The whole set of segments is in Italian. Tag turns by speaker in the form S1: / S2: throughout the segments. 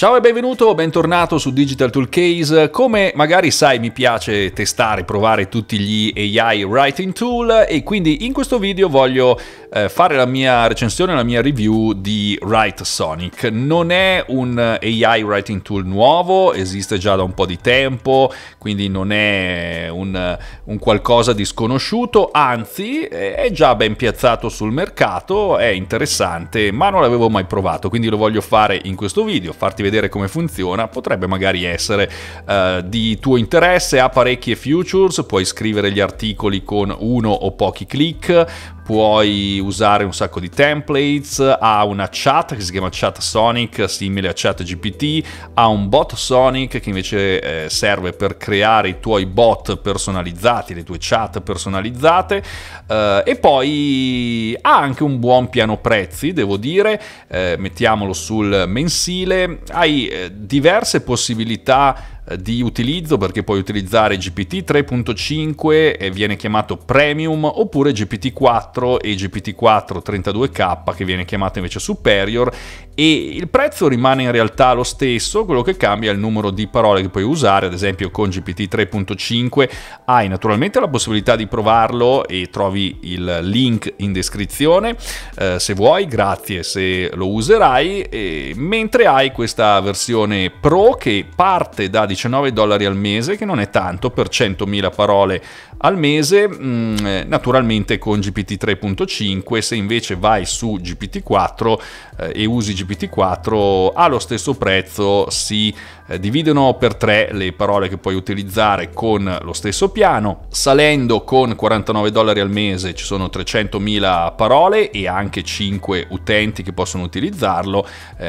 S1: Ciao e benvenuto, bentornato su Digital Toolcase. Come magari sai mi piace testare, provare tutti gli AI Writing Tool e quindi in questo video voglio eh, fare la mia recensione, la mia review di Write Sonic. Non è un AI Writing Tool nuovo, esiste già da un po' di tempo, quindi non è un, un qualcosa di sconosciuto, anzi è già ben piazzato sul mercato, è interessante, ma non l'avevo mai provato, quindi lo voglio fare in questo video, farti vedere vedere come funziona, potrebbe magari essere uh, di tuo interesse, ha parecchie futures, puoi scrivere gli articoli con uno o pochi click, puoi usare un sacco di templates, ha una chat che si chiama Chat Sonic, simile a Chat GPT, ha un bot Sonic che invece eh, serve per creare i tuoi bot personalizzati, le tue chat personalizzate, eh, e poi ha anche un buon piano prezzi, devo dire, eh, mettiamolo sul mensile, hai eh, diverse possibilità di utilizzo perché puoi utilizzare GPT 3.5 e viene chiamato Premium oppure GPT 4 e GPT 4 32K che viene chiamato invece Superior. E il prezzo rimane in realtà lo stesso, quello che cambia è il numero di parole che puoi usare, ad esempio con GPT 3.5 hai naturalmente la possibilità di provarlo e trovi il link in descrizione eh, se vuoi, grazie se lo userai, e, mentre hai questa versione Pro che parte da 19 dollari al mese, che non è tanto per 100.000 parole al mese, mm, eh, naturalmente con GPT 3.5, se invece vai su GPT-4 eh, e usi GPT-4 allo stesso prezzo si eh, dividono per tre le parole che puoi utilizzare con lo stesso piano, salendo con 49 dollari al mese ci sono 300.000 parole e anche 5 utenti che possono utilizzarlo,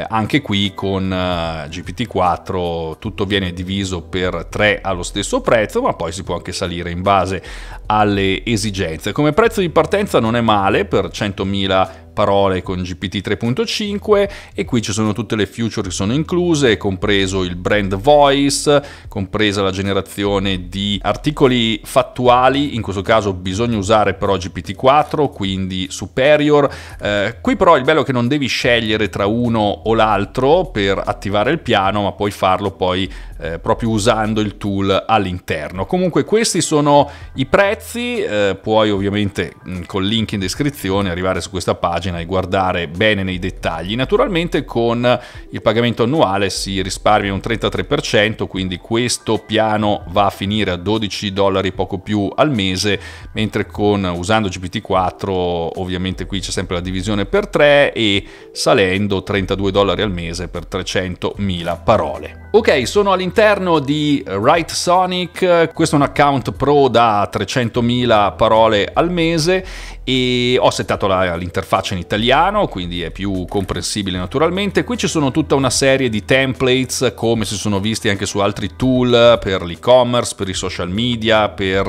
S1: anche qui con uh, GPT-4 tutto viene diviso per tre allo stesso prezzo, ma poi si può anche salire in base alle esigenze. Come prezzo di partenza non è male per 100.000 parole con GPT 3.5 e qui ci sono tutte le feature che sono incluse, compreso il brand voice, compresa la generazione di articoli fattuali, in questo caso bisogna usare però GPT 4, quindi superior. Eh, qui però il bello è che non devi scegliere tra uno o l'altro per attivare il piano, ma puoi farlo poi eh, proprio usando il tool all'interno. Comunque questi sono i prezzi, eh, puoi ovviamente col link in descrizione arrivare su questa pagina e guardare bene nei dettagli. Naturalmente con il pagamento annuale si risparmia un 33%, quindi questo piano va a finire a 12 dollari poco più al mese, mentre con usando GPT-4 ovviamente qui c'è sempre la divisione per 3 e salendo 32 dollari al mese per 300.000 parole. Ok, sono all'interno di Write Sonic, questo è un account pro da 300.000 parole al mese e ho settato l'interfaccia in italiano, quindi è più comprensibile naturalmente. Qui ci sono tutta una serie di templates, come si sono visti anche su altri tool per l'e-commerce, per i social media, per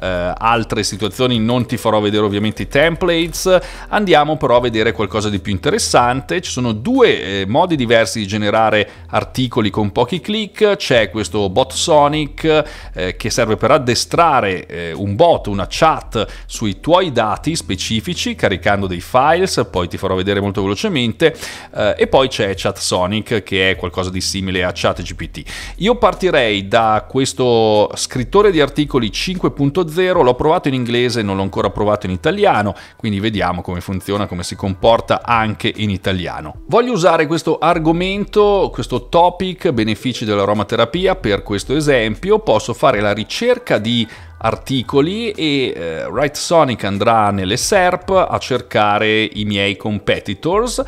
S1: eh, altre situazioni. Non ti farò vedere ovviamente i templates, andiamo però a vedere qualcosa di più interessante. Ci sono due eh, modi diversi di generare articoli con pochi click, c'è questo bot Sonic eh, che serve per addestrare eh, un bot, una chat sui tuoi dati specifici caricando dei files, poi ti farò vedere molto velocemente eh, e poi c'è Chat Sonic che è qualcosa di simile a ChatGPT. Io partirei da questo scrittore di articoli 5.0, l'ho provato in inglese, non l'ho ancora provato in italiano, quindi vediamo come funziona, come si comporta anche in italiano. Voglio usare questo argomento, questo topic, benefici dell'aromaterapia, per questo esempio posso fare la ricerca di articoli e eh, Write Sonic andrà nelle SERP a cercare i miei competitors.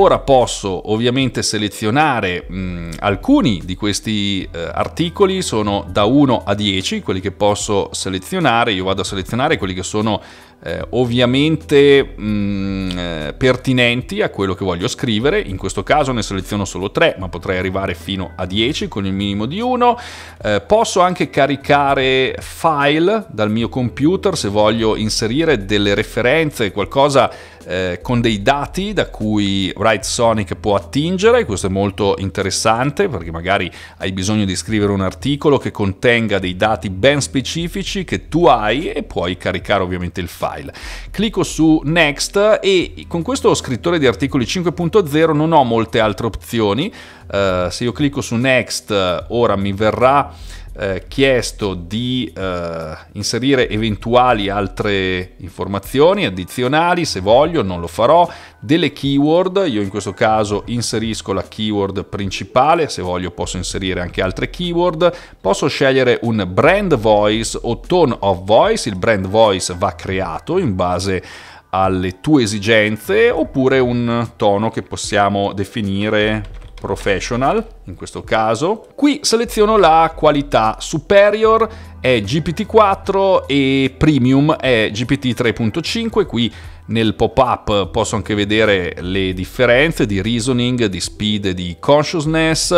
S1: Ora posso ovviamente selezionare mh, alcuni di questi eh, articoli, sono da 1 a 10 quelli che posso selezionare, io vado a selezionare quelli che sono eh, ovviamente mh, eh, pertinenti a quello che voglio scrivere, in questo caso ne seleziono solo 3 ma potrei arrivare fino a 10 con il minimo di 1, eh, posso anche caricare file dal mio computer se voglio inserire delle referenze, qualcosa eh, con dei dati da cui Write Sonic può attingere, questo è molto interessante perché magari hai bisogno di scrivere un articolo che contenga dei dati ben specifici che tu hai e puoi caricare ovviamente il file. Clicco su Next e con questo scrittore di articoli 5.0 non ho molte altre opzioni, uh, se io clicco su Next ora mi verrà eh, chiesto di eh, inserire eventuali altre informazioni addizionali, se voglio non lo farò, delle keyword, io in questo caso inserisco la keyword principale, se voglio posso inserire anche altre keyword, posso scegliere un brand voice o tone of voice, il brand voice va creato in base alle tue esigenze oppure un tono che possiamo definire Professional, in questo caso. Qui seleziono la qualità Superior è GPT-4 e Premium è GPT 3.5. Qui nel pop-up posso anche vedere le differenze di reasoning, di speed e di consciousness.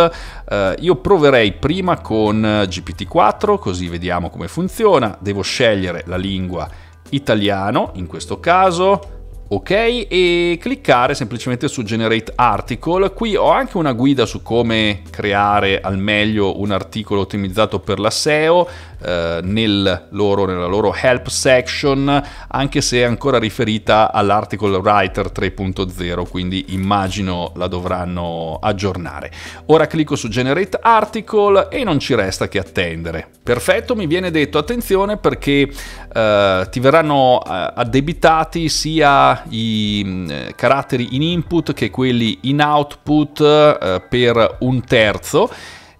S1: Uh, io proverei prima con GPT-4, così vediamo come funziona. Devo scegliere la lingua italiano, in questo caso ok? E cliccare semplicemente su generate article. Qui ho anche una guida su come creare al meglio un articolo ottimizzato per la SEO eh, nel loro, nella loro help section anche se è ancora riferita all'article writer 3.0 quindi immagino la dovranno aggiornare. Ora clicco su generate article e non ci resta che attendere. Perfetto mi viene detto attenzione perché eh, ti verranno eh, addebitati sia i eh, caratteri in input che quelli in output eh, per un terzo.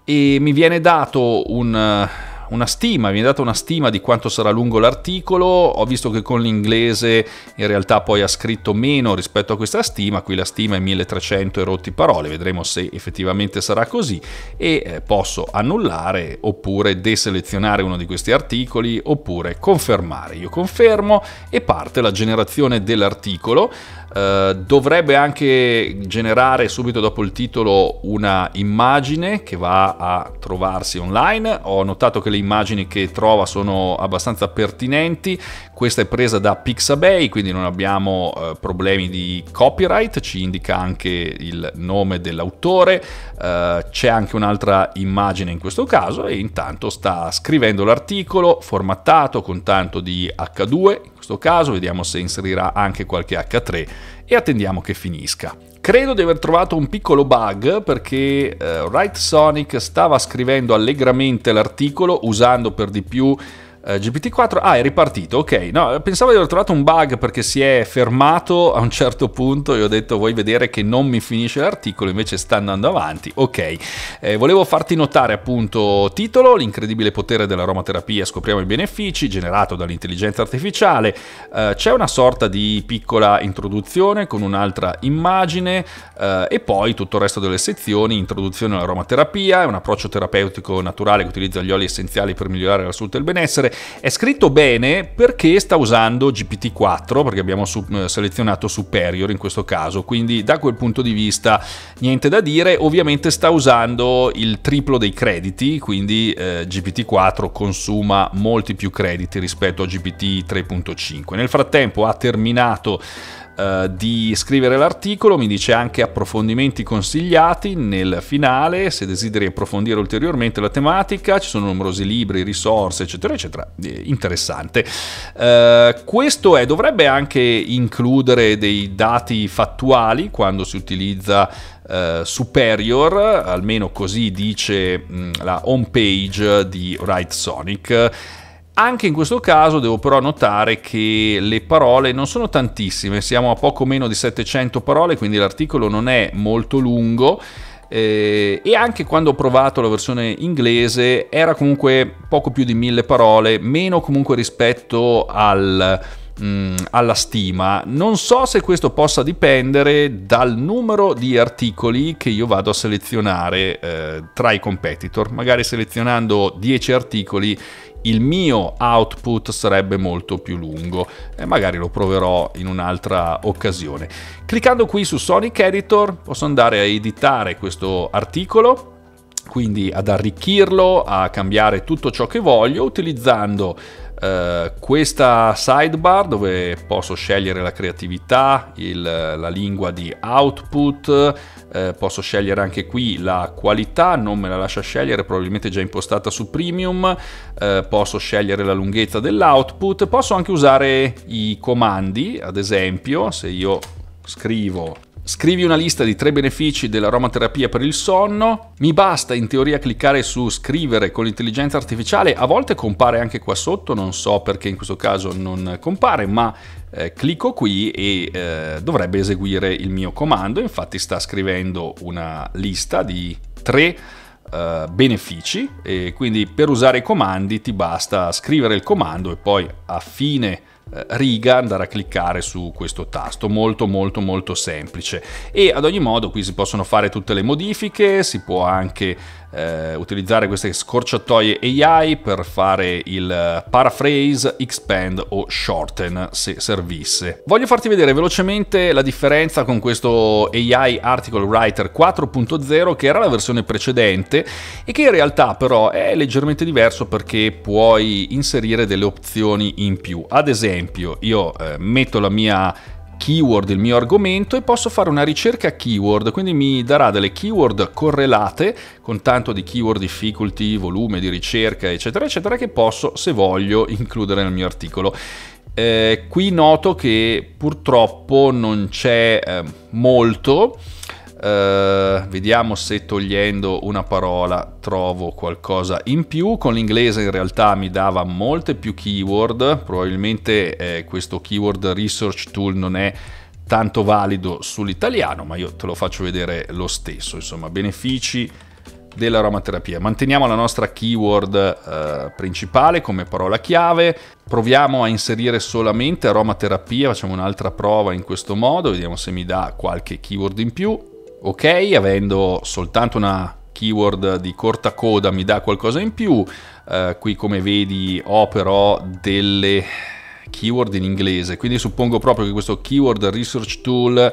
S1: E mi viene dato un una stima, viene data una stima di quanto sarà lungo l'articolo, ho visto che con l'inglese in realtà poi ha scritto meno rispetto a questa stima, qui la stima è 1300 e rotti parole, vedremo se effettivamente sarà così e eh, posso annullare oppure deselezionare uno di questi articoli oppure confermare. Io confermo e parte la generazione dell'articolo. Uh, dovrebbe anche generare subito dopo il titolo una immagine che va a trovarsi online. Ho notato che le immagini che trova sono abbastanza pertinenti. Questa è presa da Pixabay, quindi non abbiamo uh, problemi di copyright, ci indica anche il nome dell'autore. Uh, c'è anche un'altra immagine in questo caso e intanto sta scrivendo l'articolo formattato con tanto di H2 questo caso, vediamo se inserirà anche qualche H3 e attendiamo che finisca. Credo di aver trovato un piccolo bug perché eh, Write Sonic stava scrivendo allegramente l'articolo usando per di più Uh, GPT-4, ah è ripartito, ok, no, pensavo di aver trovato un bug perché si è fermato a un certo punto e ho detto vuoi vedere che non mi finisce l'articolo, invece sta andando avanti, ok. Eh, volevo farti notare appunto titolo, l'incredibile potere dell'aromaterapia, scopriamo i benefici, generato dall'intelligenza artificiale, uh, c'è una sorta di piccola introduzione con un'altra immagine uh, e poi tutto il resto delle sezioni, introduzione all'aromaterapia, è un approccio terapeutico naturale che utilizza gli oli essenziali per migliorare la salute e il benessere, è scritto bene perché sta usando GPT-4, perché abbiamo su- eh, selezionato Superior in questo caso, quindi da quel punto di vista niente da dire, ovviamente sta usando il triplo dei crediti, quindi eh, GPT-4 consuma molti più crediti rispetto a GPT 3.5. Nel frattempo ha terminato eh, di scrivere l'articolo, mi dice anche approfondimenti consigliati nel finale, se desideri approfondire ulteriormente la tematica, ci sono numerosi libri, risorse, eccetera, eccetera, eh, interessante. Uh, questo è, dovrebbe anche includere dei dati fattuali quando si utilizza Uh, superior, almeno così dice mh, la home page di Write Sonic. Anche in questo caso devo però notare che le parole non sono tantissime, siamo a poco meno di 700 parole, quindi l'articolo non è molto lungo. Eh, e anche quando ho provato la versione inglese era comunque poco più di mille parole, meno comunque rispetto al, mm, alla stima. Non so se questo possa dipendere dal numero di articoli che io vado a selezionare eh, tra i competitor. Magari selezionando 10 articoli il mio output sarebbe molto più lungo e magari lo proverò in un'altra occasione. Cliccando qui su Sonic Editor posso andare a editare questo articolo quindi ad arricchirlo, a cambiare tutto ciò che voglio utilizzando Uh, questa sidebar dove posso scegliere la creatività, il, la lingua di output, uh, posso scegliere anche qui la qualità, non me la lascia scegliere, probabilmente già impostata su premium, uh, posso scegliere la lunghezza dell'output, posso anche usare i comandi, ad esempio se io scrivo Scrivi una lista di tre benefici dell'aromaterapia per il sonno. Mi basta in teoria cliccare su scrivere con l'intelligenza artificiale. A volte compare anche qua sotto, non so perché in questo caso non compare, ma eh, clicco qui e eh, dovrebbe eseguire il mio comando. Infatti sta scrivendo una lista di tre Uh, benefici e quindi per usare i comandi ti basta scrivere il comando e poi a fine eh, riga andare a cliccare su questo tasto. Molto molto molto semplice. E ad ogni modo qui si possono fare tutte le modifiche si può anche eh, utilizzare queste scorciatoie AI per fare il paraphrase, expand o shorten se servisse. Voglio farti vedere velocemente la differenza con questo AI Article Writer 4.0 che era la versione precedente e che in realtà però è leggermente diverso perché puoi inserire delle opzioni in più. Ad esempio io eh, metto la mia keyword il mio argomento e posso fare una ricerca keyword, quindi mi darà delle keyword correlate con tanto di keyword difficulty, volume di ricerca, eccetera, eccetera, che posso, se voglio, includere nel mio articolo. Eh, qui noto che purtroppo non c'è eh, molto Uh, vediamo se togliendo una parola trovo qualcosa in più. Con l'inglese in realtà mi dava molte più keyword, probabilmente eh, questo keyword research tool non è tanto valido sull'italiano, ma io te lo faccio vedere lo stesso. Insomma, benefici dell'aromaterapia. Manteniamo la nostra keyword eh, principale come parola chiave, proviamo a inserire solamente aromaterapia, facciamo un'altra prova in questo modo, vediamo se mi dà qualche keyword in più ok, avendo soltanto una keyword di corta coda mi dà qualcosa in più, uh, qui come vedi ho però delle keyword in inglese, quindi suppongo proprio che questo keyword research tool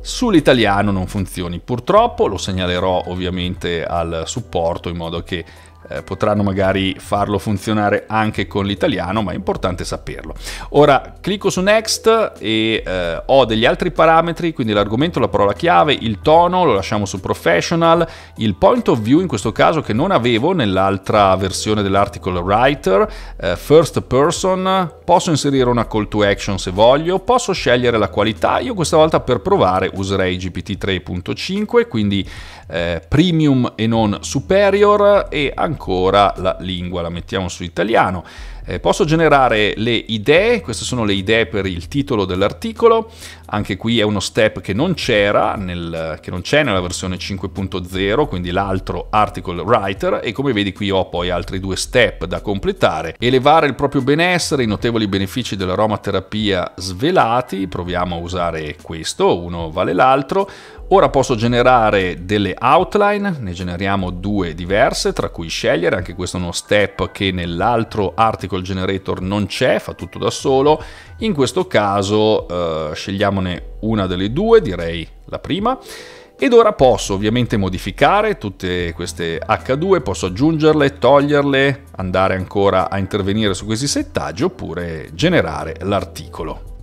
S1: sull'italiano non funzioni. Purtroppo lo segnalerò ovviamente al supporto in modo che eh, potranno magari farlo funzionare anche con l'italiano, ma è importante saperlo. Ora clicco su Next e eh, ho degli altri parametri, quindi l'argomento, la parola chiave, il tono, lo lasciamo su Professional, il point of view in questo caso che non avevo nell'altra versione dell'article writer, eh, first person, posso inserire una call to action se voglio, posso scegliere la qualità, io questa volta per provare userei GPT 3.5, quindi eh, premium e non superior e ancora la lingua la mettiamo su italiano. Eh, posso generare le idee, queste sono le idee per il titolo dell'articolo, anche qui è uno step che non c'era, nel, che non c'è nella versione 5.0, quindi l'altro article writer e come vedi qui ho poi altri due step da completare. Elevare il proprio benessere, i notevoli benefici dell'aromaterapia svelati, proviamo a usare questo, uno vale l'altro, Ora posso generare delle outline, ne generiamo due diverse, tra cui scegliere, anche questo è uno step che nell'altro article generator non c'è, fa tutto da solo. In questo caso eh, scegliamone una delle due, direi la prima. Ed ora posso ovviamente modificare tutte queste H2, posso aggiungerle, toglierle, andare ancora a intervenire su questi settaggi oppure generare l'articolo.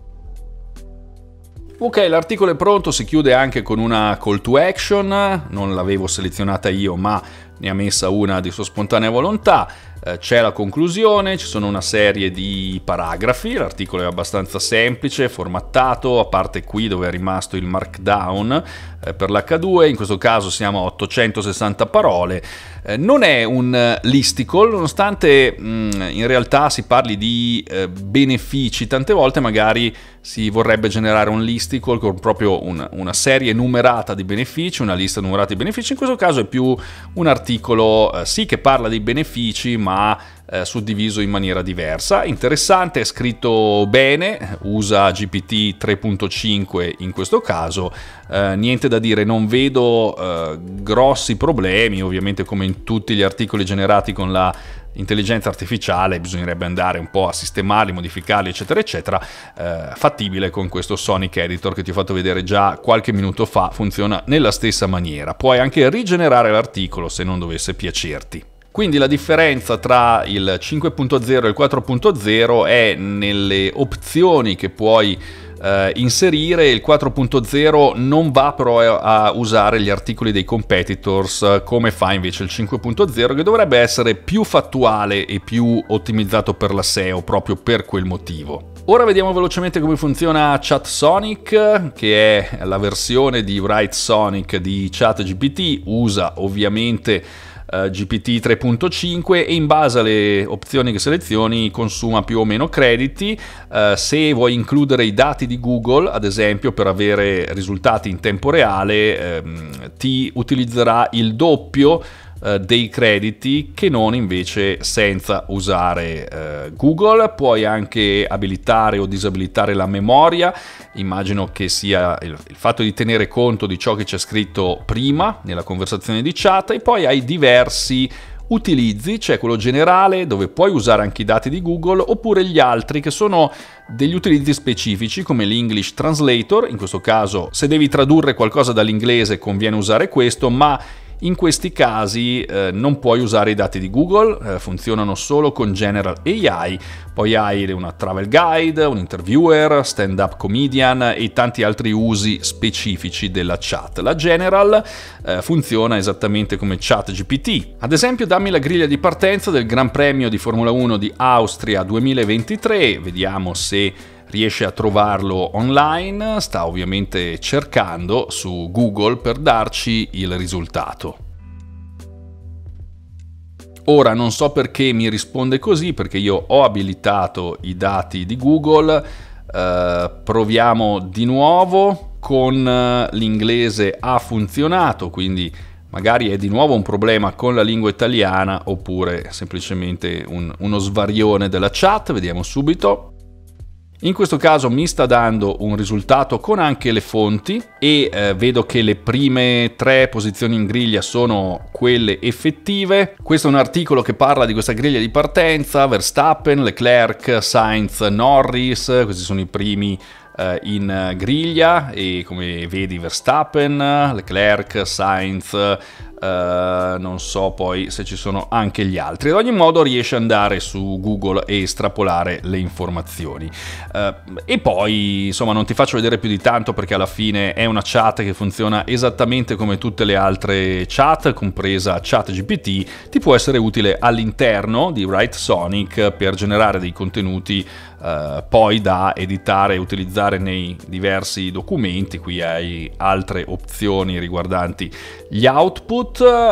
S1: Ok, l'articolo è pronto, si chiude anche con una call to action, non l'avevo selezionata io ma ne ha messa una di sua spontanea volontà, eh, c'è la conclusione, ci sono una serie di paragrafi, l'articolo è abbastanza semplice, formattato, a parte qui dove è rimasto il markdown eh, per l'H2, in questo caso siamo a 860 parole, eh, non è un listicle, nonostante mh, in realtà si parli di benefici, tante volte magari si vorrebbe generare un listicle con proprio un, una serie numerata di benefici, una lista numerata di benefici, in questo caso è più un articolo eh, sì che parla dei benefici ma eh, suddiviso in maniera diversa. Interessante, è scritto bene, usa GPT 3.5 in questo caso, eh, niente da dire, non vedo eh, grossi problemi, ovviamente come in tutti gli articoli generati con la intelligenza artificiale bisognerebbe andare un po' a sistemarli, modificarli eccetera eccetera eh, fattibile con questo Sonic Editor che ti ho fatto vedere già qualche minuto fa funziona nella stessa maniera. Puoi anche rigenerare l'articolo se non dovesse piacerti. Quindi la differenza tra il 5.0 e il 4.0 è nelle opzioni che puoi eh, inserire, il 4.0 non va però a usare gli articoli dei competitors eh, come fa invece il 5.0 che dovrebbe essere più fattuale e più ottimizzato per la SEO proprio per quel motivo. Ora vediamo velocemente come funziona ChatSonic, che è la versione di WriteSonic di ChatGPT, usa ovviamente uh, GPT 3.5 e in base alle opzioni che selezioni consuma più o meno crediti. Uh, se vuoi includere i dati di Google, ad esempio, per avere risultati in tempo reale, um, ti utilizzerà il doppio eh, dei crediti che non invece senza usare eh, Google. Puoi anche abilitare o disabilitare la memoria. Immagino che sia il, il fatto di tenere conto di ciò che c'è scritto prima nella conversazione di chat e poi hai diversi utilizzi, c'è quello generale dove puoi usare anche i dati di Google oppure gli altri che sono degli utilizzi specifici come l'English Translator, in questo caso se devi tradurre qualcosa dall'inglese conviene usare questo, ma in questi casi eh, non puoi usare i dati di Google, eh, funzionano solo con General AI, poi hai una travel guide, un interviewer, stand-up comedian e tanti altri usi specifici della chat. La General eh, funziona esattamente come ChatGPT. Ad esempio dammi la griglia di partenza del Gran Premio di Formula 1 di Austria 2023, vediamo se riesce a trovarlo online, sta ovviamente cercando su Google per darci il risultato. Ora non so perché mi risponde così, perché io ho abilitato i dati di Google, eh, proviamo di nuovo, con eh, l'inglese ha funzionato, quindi magari è di nuovo un problema con la lingua italiana oppure semplicemente un, uno svarione della chat, vediamo subito. In questo caso mi sta dando un risultato con anche le fonti e eh, vedo che le prime tre posizioni in griglia sono quelle effettive. Questo è un articolo che parla di questa griglia di partenza, Verstappen, Leclerc, Sainz, Norris, questi sono i primi eh, in griglia e come vedi Verstappen, Leclerc, Sainz, Uh, non so poi se ci sono anche gli altri. Ad ogni modo riesce ad andare su Google e estrapolare le informazioni. Uh, e poi insomma non ti faccio vedere più di tanto perché alla fine è una chat che funziona esattamente come tutte le altre chat, compresa ChatGPT, ti può essere utile all'interno di WriteSonic per generare dei contenuti Uh, poi da editare e utilizzare nei diversi documenti. Qui hai altre opzioni riguardanti gli output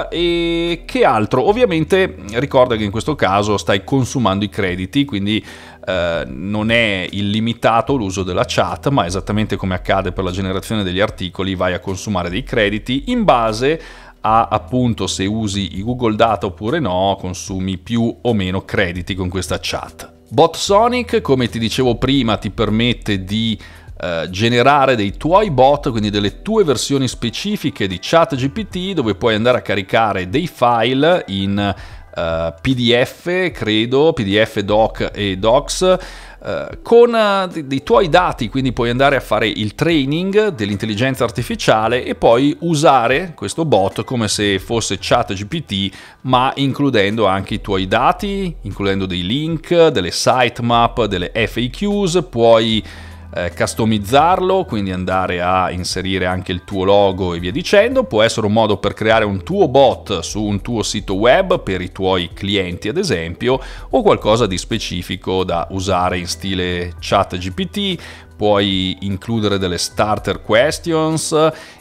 S1: e che altro? Ovviamente ricorda che in questo caso stai consumando i crediti, quindi uh, non è illimitato l'uso della chat, ma esattamente come accade per la generazione degli articoli, vai a consumare dei crediti in base a appunto se usi i Google Data oppure no, consumi più o meno crediti con questa chat. BotSonic, come ti dicevo prima, ti permette di eh, generare dei tuoi bot, quindi delle tue versioni specifiche di ChatGPT, dove puoi andare a caricare dei file in uh, PDF, credo, PDF doc e docs, Uh, con uh, dei tuoi dati, quindi puoi andare a fare il training dell'intelligenza artificiale e poi usare questo bot come se fosse ChatGPT, ma includendo anche i tuoi dati, includendo dei link, delle sitemap, delle FAQs, puoi eh, customizzarlo, quindi andare a inserire anche il tuo logo e via dicendo. Può essere un modo per creare un tuo bot su un tuo sito web per i tuoi clienti, ad esempio, o qualcosa di specifico da usare in stile chat GPT puoi includere delle starter questions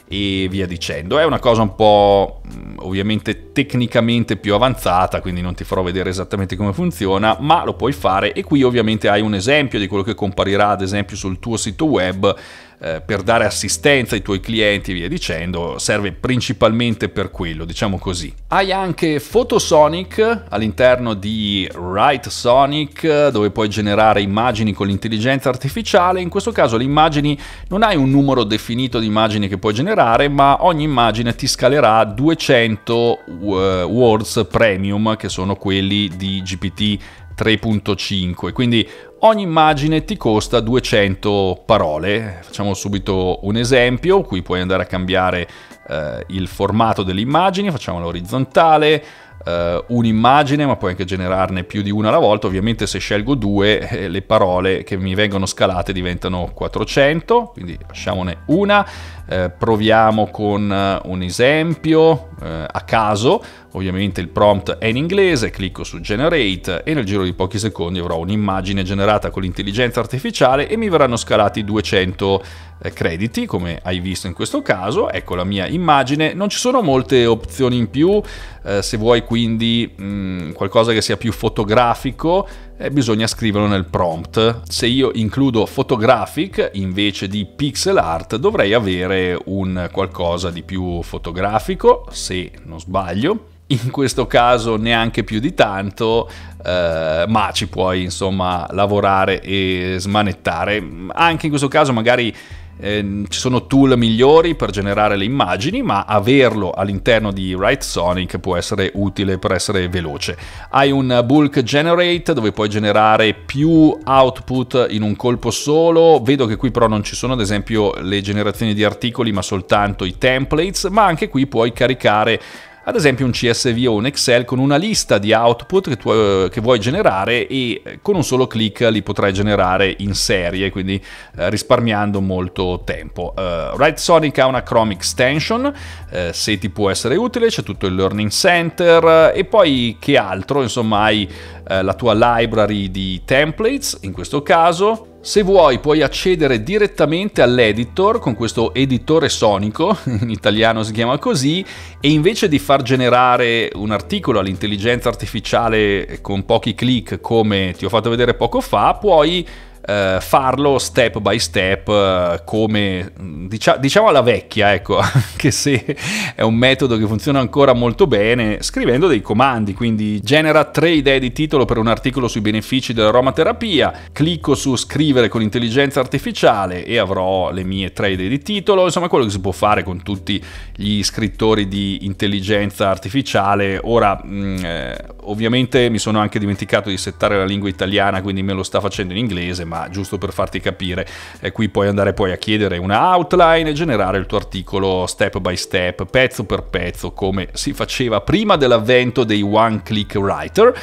S1: e via dicendo. È una cosa un po' mm, ovviamente tecnicamente più avanzata, quindi non ti farò vedere esattamente come funziona, ma lo puoi fare e qui ovviamente hai un esempio di quello che comparirà ad esempio sul tuo sito web eh, per dare assistenza ai tuoi clienti e via dicendo, serve principalmente per quello, diciamo così. Hai anche Photosonic all'interno di WriteSonic dove puoi generare immagini con l'intelligenza artificiale, in questo caso le immagini non hai un numero definito di immagini che puoi generare, ma ogni immagine ti scalerà 200 uh, words premium che sono quelli di GPT 3.5 quindi ogni immagine ti costa 200 parole. Facciamo subito un esempio qui puoi andare a cambiare eh, il formato delle immagini facciamolo orizzontale uh, un'immagine, ma puoi anche generarne più di una alla volta. Ovviamente se scelgo due, eh, le parole che mi vengono scalate diventano 400, quindi lasciamone una. Eh, proviamo con eh, un esempio eh, a caso, ovviamente il prompt è in inglese, clicco su Generate e nel giro di pochi secondi avrò un'immagine generata con l'intelligenza artificiale e mi verranno scalati 200 eh, crediti, come hai visto in questo caso. Ecco la mia immagine, non ci sono molte opzioni in più, eh, se vuoi quindi mh, mm, qualcosa che sia più fotografico, eh, bisogna scriverlo nel prompt. Se io includo photographic invece di pixel art dovrei avere un qualcosa di più fotografico, se non sbaglio. In questo caso neanche più di tanto, eh, ma ci puoi insomma lavorare e smanettare. Anche in questo caso magari eh, ci sono tool migliori per generare le immagini, ma averlo all'interno di Write Sonic può essere utile per essere veloce. Hai un bulk generate dove puoi generare più output in un colpo solo. Vedo che qui però non ci sono ad esempio le generazioni di articoli, ma soltanto i templates, ma anche qui puoi caricare ad esempio un CSV o un Excel con una lista di output che, tu, eh, che vuoi generare e eh, con un solo clic li potrai generare in serie, quindi eh, risparmiando molto tempo. Uh, Write Sonic ha una Chrome extension, uh, se ti può essere utile, c'è tutto il Learning Center e poi che altro, insomma hai la tua library di templates in questo caso, se vuoi puoi accedere direttamente all'editor con questo editore sonico, in italiano si chiama così, e invece di far generare un articolo all'intelligenza artificiale con pochi clic come ti ho fatto vedere poco fa, puoi eh, farlo step by step eh, come dicia- diciamo alla vecchia, ecco, anche se è un metodo che funziona ancora molto bene, scrivendo dei comandi, quindi genera tre idee di titolo per un articolo sui benefici dell'aromaterapia, clicco su scrivere con intelligenza artificiale e avrò le mie tre idee di titolo, insomma quello che si può fare con tutti gli scrittori di intelligenza artificiale. Ora, mh, mm, eh, ovviamente mi sono anche dimenticato di settare la lingua italiana, quindi me lo sta facendo in inglese, ma ma giusto per farti capire, eh, qui puoi andare poi a chiedere una outline e generare il tuo articolo step by step, pezzo per pezzo, come si faceva prima dell'avvento dei one click writer.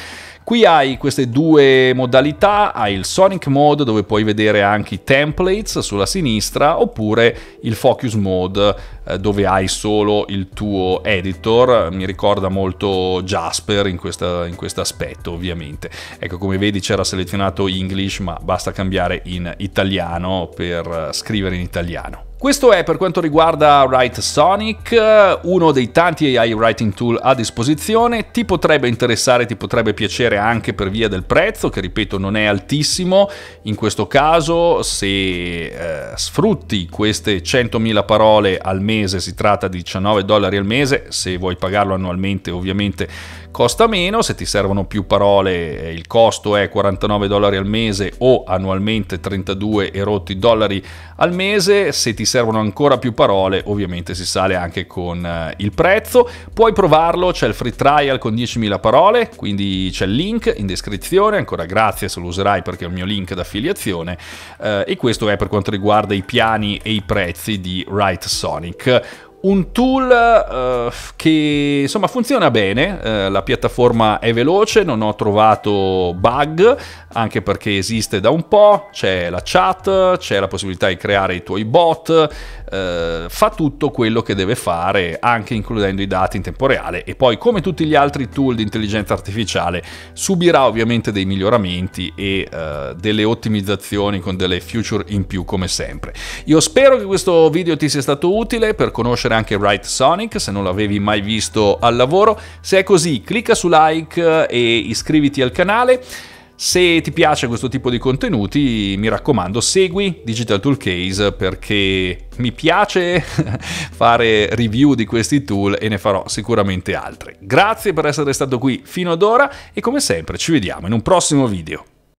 S1: Qui hai queste due modalità, hai il Sonic Mode dove puoi vedere anche i templates sulla sinistra oppure il Focus Mode eh, dove hai solo il tuo editor, mi ricorda molto Jasper in, questa, in questo aspetto ovviamente. Ecco come vedi c'era selezionato English ma basta cambiare in italiano per scrivere in italiano. Questo è per quanto riguarda Write Sonic, uno dei tanti AI writing tool a disposizione, ti potrebbe interessare, ti potrebbe piacere anche per via del prezzo, che ripeto non è altissimo, in questo caso se eh, sfrutti queste 100.000 parole al mese si tratta di 19 dollari al mese, se vuoi pagarlo annualmente ovviamente costa meno, se ti servono più parole eh, il costo è 49 dollari al mese o annualmente 32 e rotti dollari al mese, se ti servono ancora più parole ovviamente si sale anche con eh, il prezzo, puoi provarlo, c'è il free trial con 10.000 parole, quindi c'è il link in descrizione, ancora grazie se lo userai perché è il mio link d'affiliazione eh, e questo è per quanto riguarda i piani e i prezzi di Write Sonic un tool uh, che insomma funziona bene, uh, la piattaforma è veloce, non ho trovato bug, anche perché esiste da un po', c'è la chat, c'è la possibilità di creare i tuoi bot, uh, fa tutto quello che deve fare, anche includendo i dati in tempo reale e poi come tutti gli altri tool di intelligenza artificiale subirà ovviamente dei miglioramenti e delle ottimizzazioni con delle feature in più come sempre. Io spero che questo video ti sia stato utile per conoscere conoscere anche Write Sonic se non l'avevi mai visto al lavoro. Se è così, clicca su like e iscriviti al canale. Se ti piace questo tipo di contenuti, mi raccomando, segui Digital Toolcase perché mi piace fare review di questi tool e ne farò sicuramente altri. Grazie per essere stato qui fino ad ora e come sempre ci vediamo in un prossimo video.